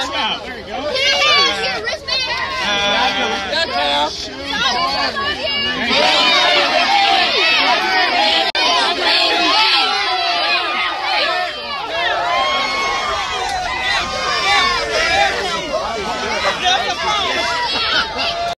Stop. There you go. Eita, Paulo!